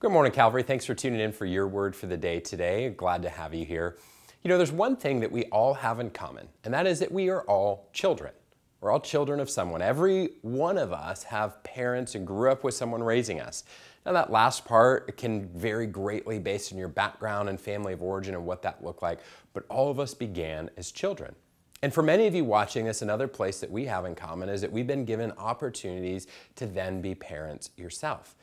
Good morning, Calvary. Thanks for tuning in for your word for the day today. Glad to have you here. You know, there's one thing that we all have in common, and that is that we are all children. We're all children of someone. Every one of us have parents and grew up with someone raising us. Now, that last part can vary greatly based on your background and family of origin and what that looked like, but all of us began as children. And for many of you watching this, another place that we have in common is that we've been given opportunities to then be parents yourself.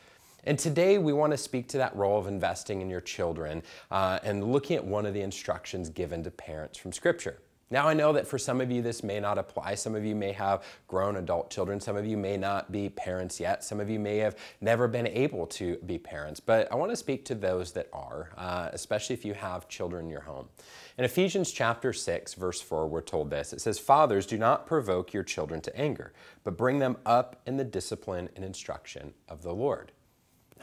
And today we want to speak to that role of investing in your children uh, and looking at one of the instructions given to parents from Scripture. Now, I know that for some of you this may not apply. Some of you may have grown adult children. Some of you may not be parents yet. Some of you may have never been able to be parents. But I want to speak to those that are, uh, especially if you have children in your home. In Ephesians chapter 6, verse 4, we're told this it says, Fathers, do not provoke your children to anger, but bring them up in the discipline and instruction of the Lord.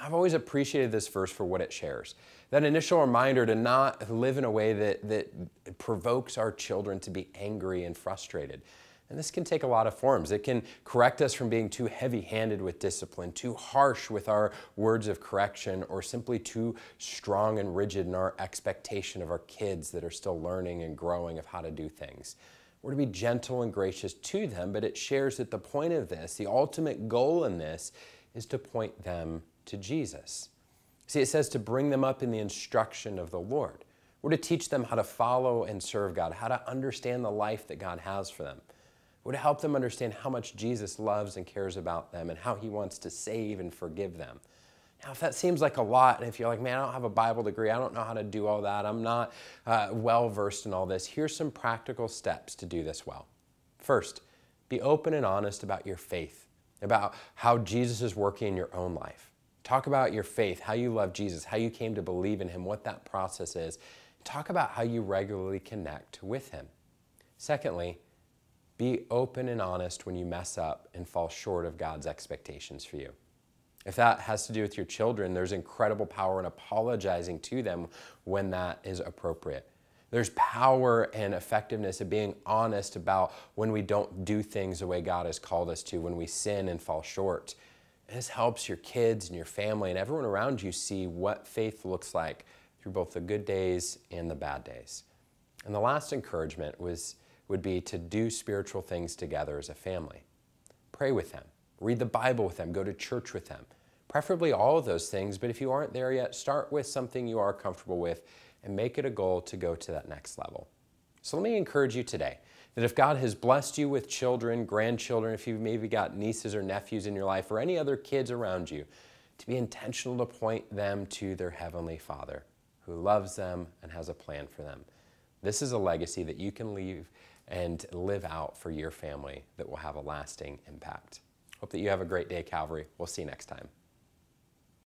I've always appreciated this verse for what it shares. That initial reminder to not live in a way that, that provokes our children to be angry and frustrated. And this can take a lot of forms. It can correct us from being too heavy handed with discipline, too harsh with our words of correction, or simply too strong and rigid in our expectation of our kids that are still learning and growing of how to do things. We're to be gentle and gracious to them, but it shares that the point of this, the ultimate goal in this, is to point them to Jesus. See, it says to bring them up in the instruction of the Lord. We're to teach them how to follow and serve God, how to understand the life that God has for them. We're to help them understand how much Jesus loves and cares about them and how he wants to save and forgive them. Now, if that seems like a lot, and if you're like, man, I don't have a Bible degree, I don't know how to do all that, I'm not uh, well versed in all this, here's some practical steps to do this well. First, be open and honest about your faith, about how Jesus is working in your own life. Talk about your faith, how you love Jesus, how you came to believe in Him, what that process is. Talk about how you regularly connect with Him. Secondly, be open and honest when you mess up and fall short of God's expectations for you. If that has to do with your children, there's incredible power in apologizing to them when that is appropriate. There's power and effectiveness of being honest about when we don't do things the way God has called us to, when we sin and fall short. This helps your kids and your family and everyone around you see what faith looks like through both the good days and the bad days. And the last encouragement was, would be to do spiritual things together as a family. Pray with them, read the Bible with them, go to church with them. Preferably all of those things, but if you aren't there yet, start with something you are comfortable with and make it a goal to go to that next level. So let me encourage you today that if God has blessed you with children, grandchildren, if you've maybe got nieces or nephews in your life, or any other kids around you, to be intentional to point them to their Heavenly Father who loves them and has a plan for them. This is a legacy that you can leave and live out for your family that will have a lasting impact. Hope that you have a great day, Calvary. We'll see you next time.